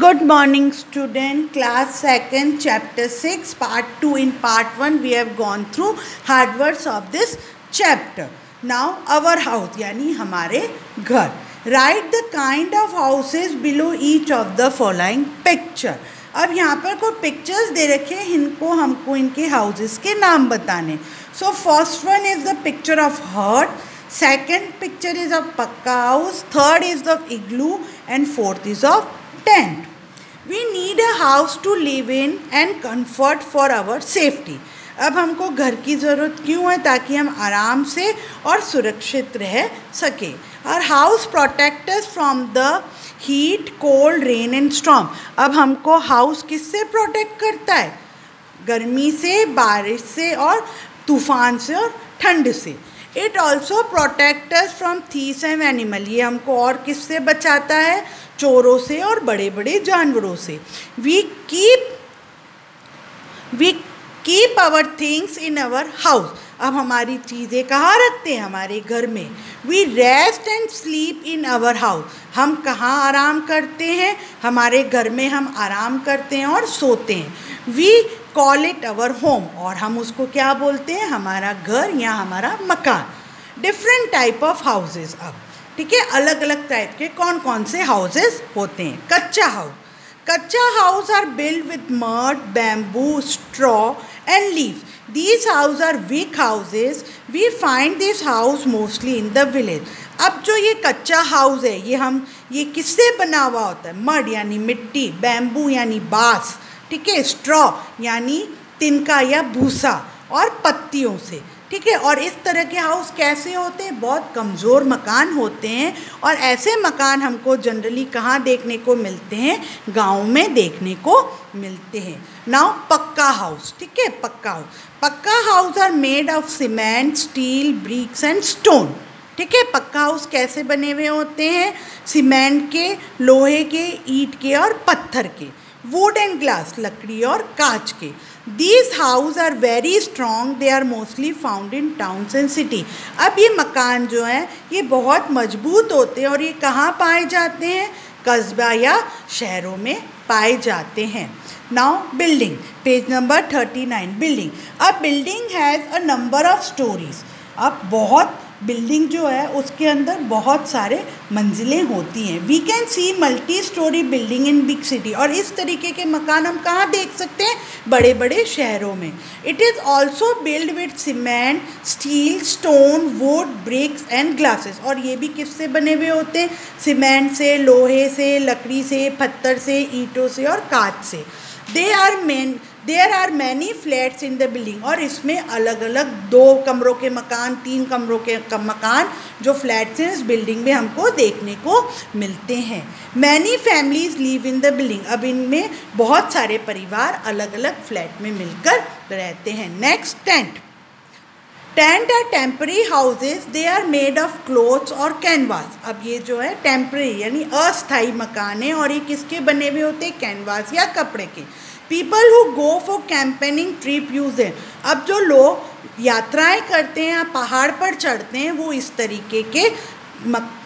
Good morning student class second chapter six part two in part one we have gone through hard words of this chapter now our house यानी हमारे घर right the kind of houses below each of the following picture अब यहाँ पर कोई pictures दे रखे हैं, इनको हमको इनके हाउसेज के नाम बताने। So first one is the picture of hut second picture is of pucca house third is of igloo and fourth is of tent. We need a house to live in and comfort for our safety. अब हमको घर की ज़रूरत क्यों है ताकि हम आराम से और सुरक्षित रह सके और house protectors from the heat cold rain and storm अब हमको हाउस किससे प्रोटेक्ट करता है गर्मी से, बारिश से और तूफ़ान से और ठंड से it also protectors from these M animal ये हमको और किससे बचाता है? चोरों से और बड़े बड़े जानवरों से। We keep we keep our things in our house अब हमारी चीज़ें कहाँ रखते हैं? हमारे घर में। We rest and sleep in our house हम कहाँ आराम करते हैं? हमारे घर में हम आराम करते हैं और सोते हैं। We call it our home और हम उसको क्या बोलते हैं? हमारा घर या हमारा मकान. डिफरेंट टाइप ऑफ़ हाउसेज अब. ठीक है? अलग अलग टाइप के कौन कौन से हाउसेज होते हैं? Kutcha house kutcha house are build with mud bamboo straw and leave these house are weak houses we find this house mostly in the village अब जो ये कच्चा हाउस है, ये हम, ये किससे बना हुआ होता है? मड यानी मिट्टी बैम्बू यानी बाँस. ठीक है स्ट्रॉ यानी तिनका या भूसा और पत्तियों से, ठीक है? और इस तरह के हाउस कैसे होते हैं? बहुत कमज़ोर मकान होते हैं और ऐसे मकान हमको जनरली कहाँ देखने को मिलते हैं? गाँव में देखने को मिलते हैं। नाउ पक्का हाउस ठीक है? Pucca house pucca house are made of cement steel bricks and stone ठीक है? पक्का हाउस कैसे बने हुए होते हैं? सीमेंट के, लोहे के, ईट के और पत्थर के। वुड एंड ग्लास लकड़ी और कांच के these house are very strong they are mostly found in towns and city अब ये मकान जो हैं ये बहुत मज़बूत होते हैं और ये कहाँ पाए जाते हैं कस्बा या शहरों में पाए जाते हैं now building page number thirty nine building अब building has a number of storeys अब बहुत बिल्डिंग जो है, उसके अंदर बहुत सारे मंजिलें होती हैं। We can see multi storey building in big city और इस तरीके के मकान हम कहाँ देख सकते हैं? बड़े बड़े शहरों में। It is also build with cement steel stone wood bricks and glasses और ये भी किससे बने हुए होते हैं? सीमेंट से, लोहे से, लकड़ी से, पत्थर से, ईंटों से और कांच से। They are main there are many flats in the building और इसमें अलग अलग दो कमरों के मकान, तीन कमरों के मकान जो फ्लैट्स हैं, इस बिल्डिंग में हमको देखने को मिलते हैं। Many families live in the building अब इनमें बहुत सारे परिवार अलग अलग फ्लैट में मिलकर रहते हैं। Next tent tent are temporary houses they are made of clothes और कैनवास अब ये जो है टेम्प्रेरी यानी अस्थाई मकान है और ये किसके बने हुए होते हैं? कैनवास या कपड़े के. People who go for campaigning trip use है अब जो लोग यात्राएँ करते हैं या पहाड़ पर चढ़ते हैं, वो इस तरीके के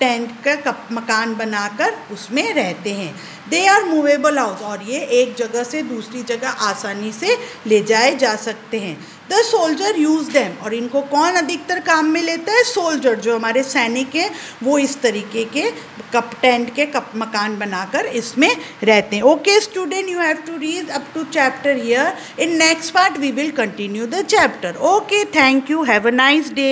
टेंट का मकान बनाकर उसमें रहते हैं। दे आर मूवेबल हाउस और ये एक जगह से दूसरी जगह आसानी से ले जाए जा सकते हैं। द सोल्जर यूज़ दैम और इनको कौन अधिकतर काम में लेता है? सोल्जर जो हमारे सैनिक हैं, वो इस तरीके के कप टेंट के कप, मकान बनाकर इसमें रहते हैं। Okay student you have to read up to chapter here in next part we will continue the chapter okay thank you have a nice day